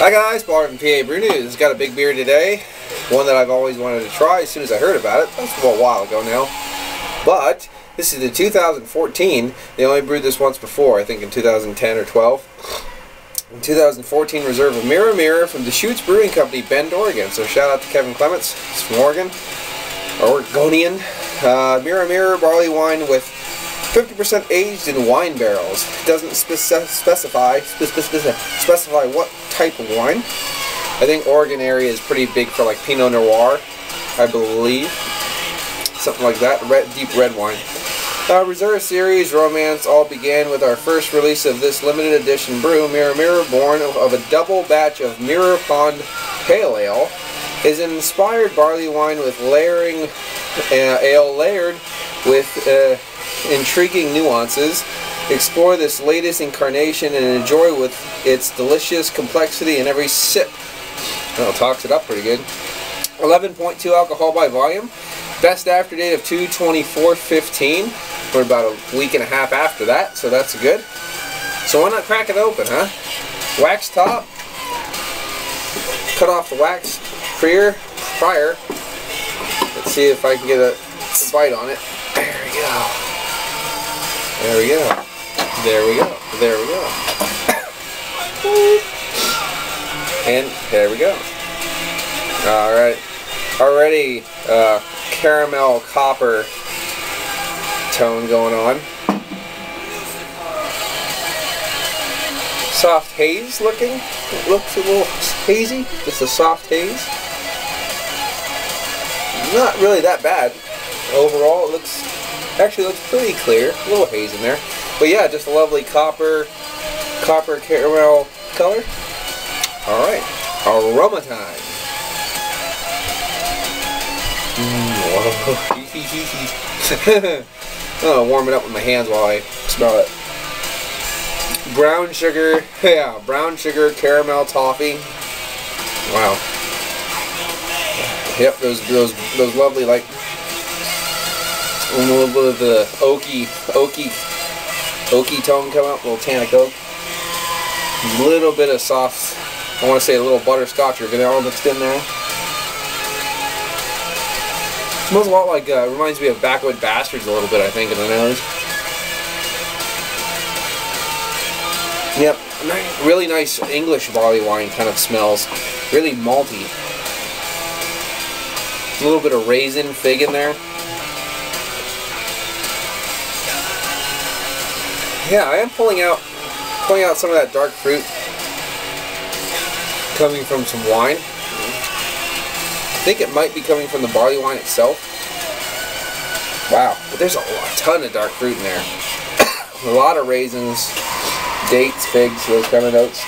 Hi guys, Bart from PA Brew News. Got a big beer today. One that I've always wanted to try as soon as I heard about it. That's a while ago now. But this is the 2014. They only brewed this once before, I think in 2010 or 12. In 2014 reserve of Mirror Mirror from Deschutes Brewing Company, Bend, Oregon. So shout out to Kevin Clements. He's from Oregon. Oregonian. Uh, Mirror Mirror barley wine with 50% aged in wine barrels. Doesn't speci specify spe spe specify what type of wine. I think Oregon area is pretty big for like Pinot Noir, I believe. Something like that. Red, deep red wine. Uh, Reserve Series Romance all began with our first release of this limited edition brew, Mirror Mirror, born of a double batch of Mirror Pond Pale Ale, is an inspired barley wine with layering uh, ale layered with uh, intriguing nuances. Explore this latest incarnation and enjoy with its delicious complexity in every sip. Well, talks it up pretty good. 11.2 alcohol by volume. Best after date of 224.15. We're about a week and a half after that, so that's good. So why not crack it open, huh? Wax top. Cut off the wax prior. prior. Let's see if I can get a, a bite on it. There we go. There we go. There we go. There we go. and there we go. Alright. Already uh, caramel copper tone going on. Soft haze looking. It looks a little hazy. Just a soft haze. Not really that bad. Overall, it looks actually looks pretty clear. A little haze in there. But yeah, just a lovely copper, copper caramel color. Alright, aroma time. Mm, oh, warm it up with my hands while I smell it. Brown sugar, yeah, brown sugar, caramel toffee. Wow. Yep, those those those lovely like a little bit of the oaky, oaky, oaky tone come out, a little tannic oak. A little bit of soft, I want to say a little butterscotch or vanilla mixed in there. Smells a lot like, uh, reminds me of Backwood Bastards a little bit, I think, in the nose. Yep, really nice English barley wine kind of smells. Really malty. A little bit of raisin fig in there. Yeah, I am pulling out pulling out some of that dark fruit coming from some wine. I think it might be coming from the barley wine itself. Wow, but there's a, a ton of dark fruit in there. a lot of raisins, dates, figs, those kind of notes.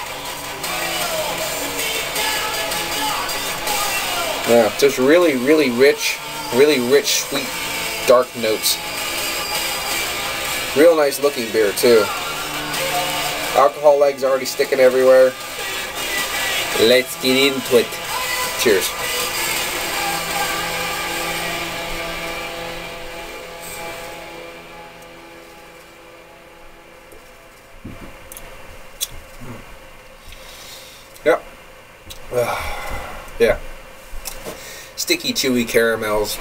Yeah, just really, really rich, really rich, sweet, dark notes. Real nice looking beer too. Alcohol legs already sticking everywhere. Let's get into it. Cheers. Yep. yeah. Sticky, chewy caramels,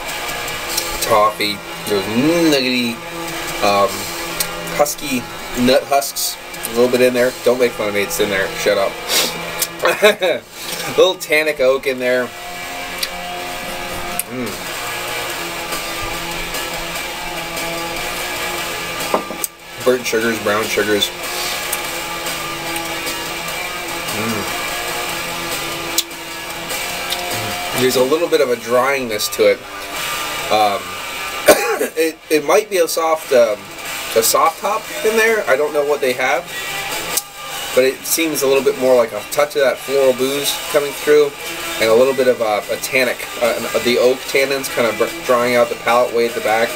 toffee, those nuggety, um, husky nut husks, a little bit in there. Don't make fun of me, it's in there. Shut up. little tannic oak in there. Mm. Burnt sugars, brown sugars. Mm. There's a little bit of a dryingness to it. Um, it, it might be a soft um, a soft hop in there. I don't know what they have, but it seems a little bit more like a touch of that floral booze coming through, and a little bit of a, a tannic. Uh, the oak tannins kind of drying out the palate way at the back.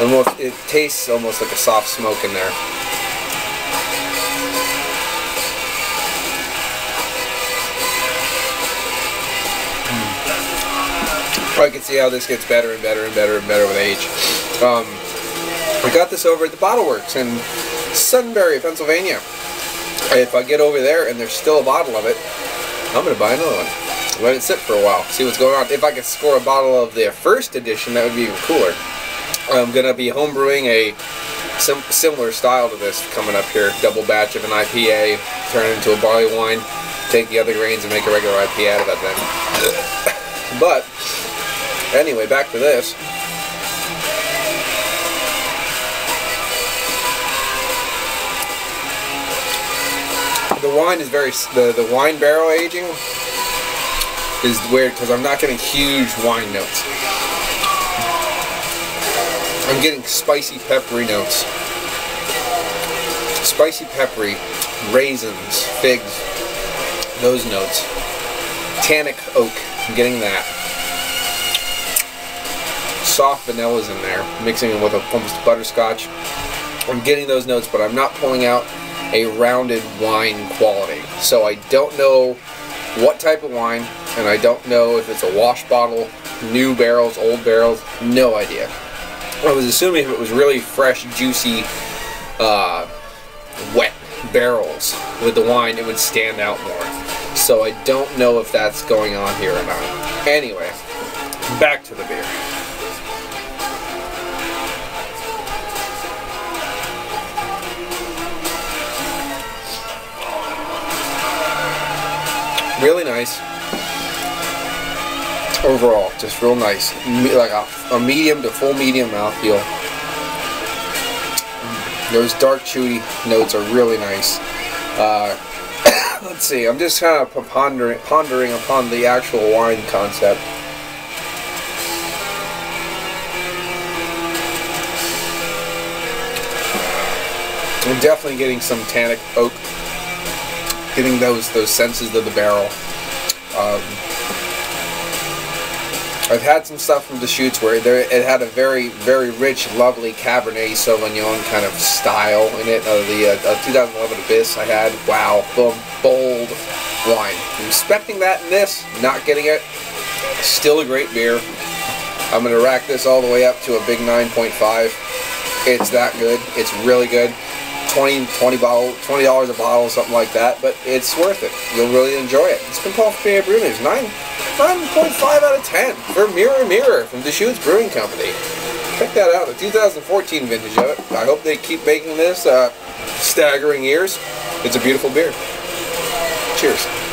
Almost, it tastes almost like a soft smoke in there. I can see how this gets better and better and better and better with age. Um, I got this over at the Bottle Works in Sunbury, Pennsylvania. if I get over there and there's still a bottle of it, I'm going to buy another one. Let it sit for a while, see what's going on. If I could score a bottle of the first edition, that would be even cooler. I'm going to be homebrewing a sim similar style to this coming up here. Double batch of an IPA, turn it into a barley wine, take the other grains and make a regular IPA out of it then. but, anyway, back to this. Wine is very, the, the wine barrel aging is weird because I'm not getting huge wine notes. I'm getting spicy peppery notes. Spicy peppery, raisins, figs, those notes. Tannic oak, I'm getting that. Soft vanilla's in there, mixing it with a, almost butterscotch. I'm getting those notes, but I'm not pulling out a rounded wine quality. So I don't know what type of wine, and I don't know if it's a wash bottle, new barrels, old barrels, no idea. I was assuming if it was really fresh, juicy, uh, wet barrels with the wine, it would stand out more. So I don't know if that's going on here or not. Anyway, back to the beer. Nice. Overall, just real nice. Like a, a medium to full medium mouthfeel. Those dark chewy notes are really nice. Uh, let's see, I'm just kind of pondering, pondering upon the actual wine concept. I'm definitely getting some tannic oak getting those those senses of the barrel. Um, I've had some stuff from Deschutes where there, it had a very, very rich, lovely Cabernet Sauvignon kind of style in it. Uh, the uh, 2011 Abyss I had, wow, boom, bold wine. I'm expecting that in this, not getting it. Still a great beer. I'm going to rack this all the way up to a big 9.5. It's that good. It's really good. 20 20 bottle twenty dollars a bottle something like that but it's worth it. You'll really enjoy it. It's been Paul from Brew News. 9 9.5 out of 10 for Mirror Mirror from Deschutes Brewing Company. Check that out the 2014 vintage of it. I hope they keep making this uh, staggering years. It's a beautiful beer. Cheers